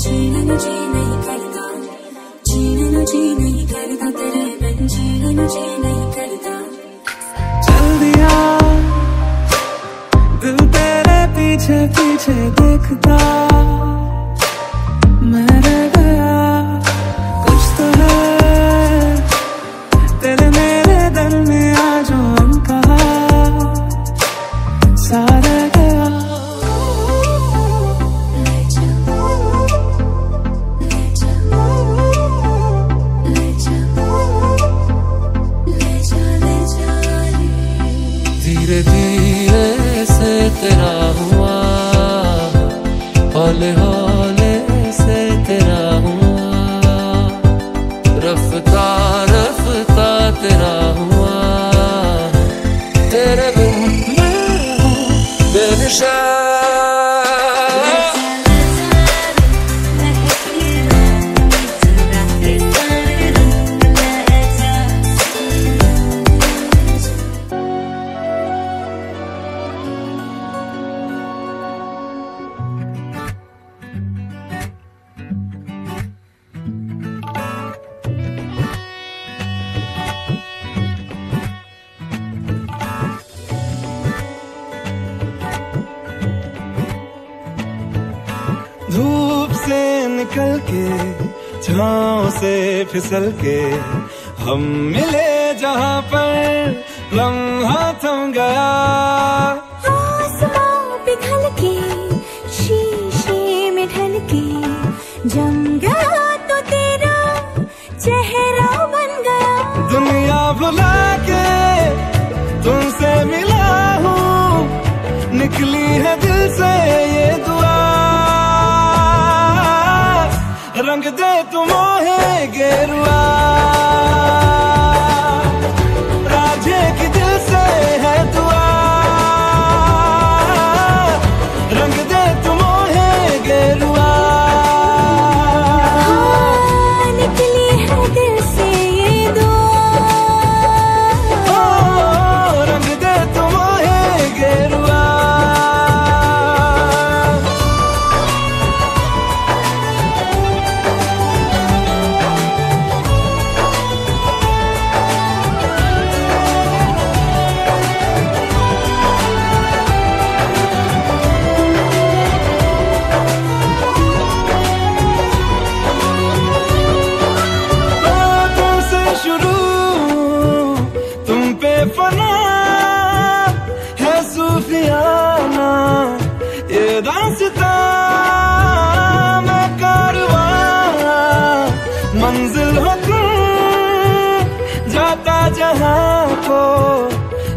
जी नहीं करता। जी नहीं करता, तेरे बिन जी नहीं करता। चल दिया दिल तेरे पीछे पीछे देखता। mejor. निकल के छाँव से फिसल के हम मिले जहाँ पर लम्हा थम गया। पिघल के शीशे में ढल के जम गया तो तेरा चेहरा बन गया। दुनिया भुला के तुमसे मिला हूँ निकली है दिल से रंग दे तुम्हें गेरुआ। जहाँ को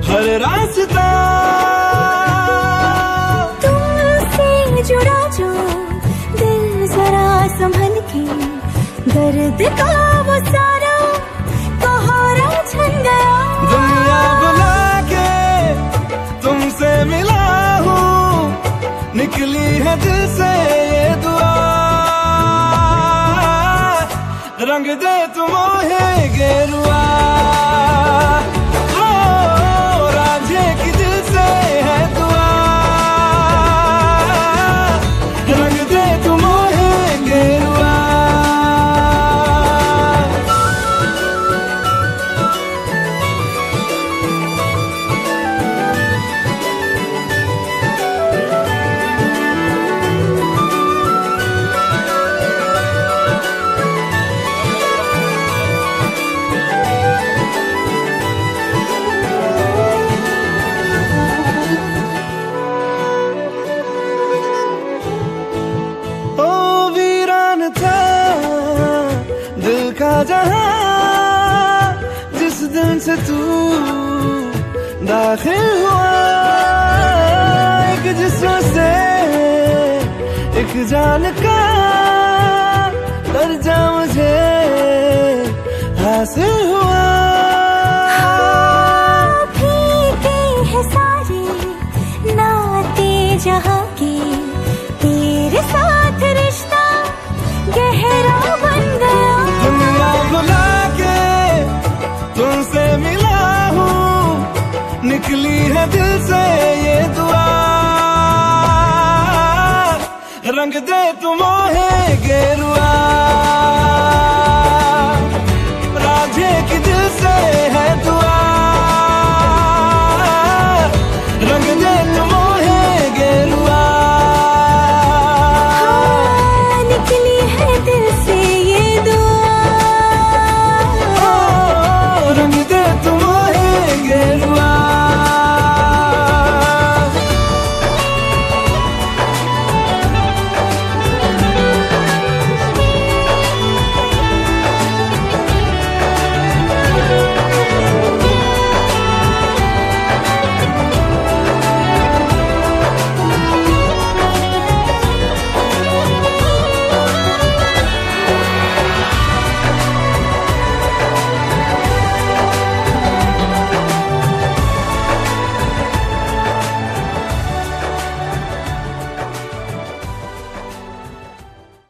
हर रास्ता। तुमसे जुड़ा जो दिल जरा संभल के दर्द का वो सारा कोहरा छन गया। दुनिया बुला के तुमसे मिला हूँ निकली है दिल से ये दुआ। रंग दे तुम है गेरुआ। से तू दाखिल हुआ। एक जिस्म से एक जान का दर्जा मुझे हासिल हुआ। फीके हैं सारे नाते जहाँ तुमसे मिला हूँ। निकली है दिल से ये दुआ। रंग दे तुम्हें गेरुआ।